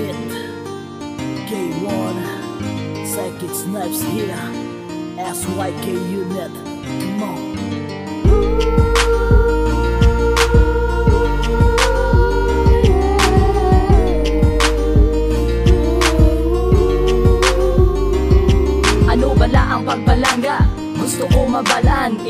unit K1 Psychic Snipes here. SYK unit. Come on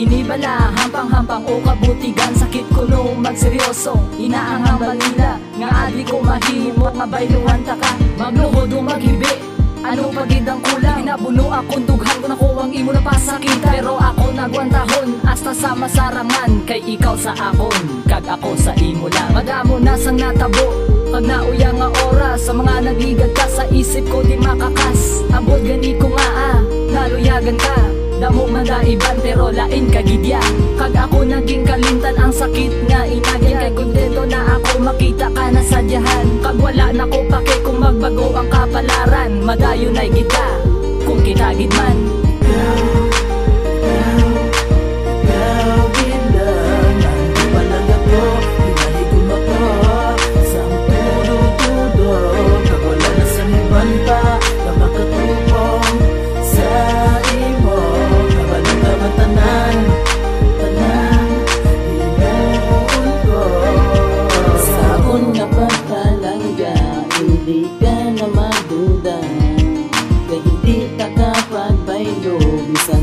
inibala Hampang-hampang o kabutigan. Sakit ko no magseryoso Inaangang balila Nga adi ko mahimo Nga bailuhan ta ka Magluhod o maghibi ano pagid ang kulang? Pinabuno akong dughan ko na ko ang imo na pasakita Pero ako nagwantahon Hasta sa masarangan. Kay ikaw sa akon Kag ako sa imo lang. Madamo nasang natabo pag nauya nga oras. Sa mga nagigad ka sa isip ko di makakas. Ambod gani ko nga ah Damo man daiban pero lain kagidya Kag ako naging kalimtan ang sakit nga inagyan Kay kontento na ako makita ka na sadyahan Kag wala na ko pake kung magbago ang kapalaran? Madayon ay kita kung kita gidman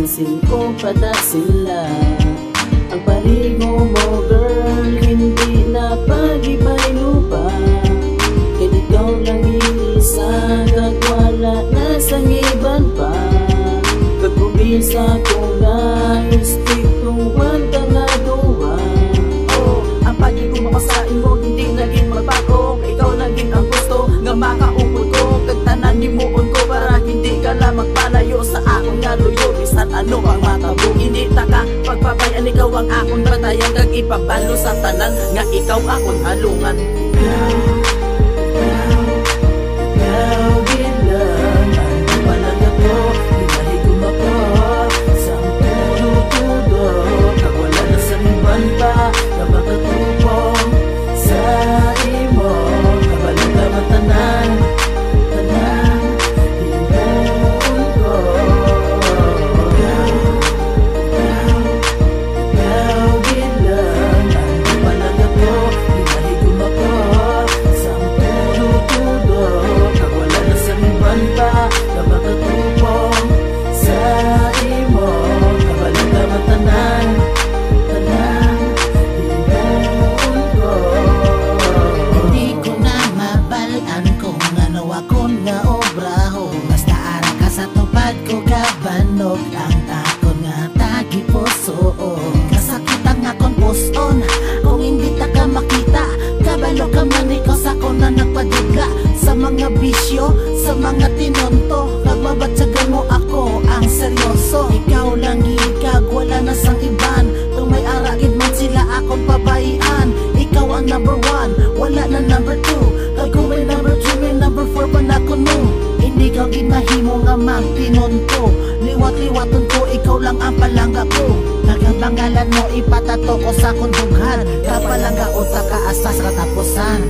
Bisan singko pada sila. Ang paligo mo girl Hindi na pagibaylo pa Kaya ikaw lang iisa Kag wala na sa iban pa. Kag kumisa ko guys akong batayan Kag ipabalo sa tanan nga ikaw akong halungan ka ginahimo nga magtinonto Liwat-liwaton ko, ikaw lang ang palangga ko. Nagabangalan mo, ipatato ko sa kundughan Kapalangga o takaasas katapusan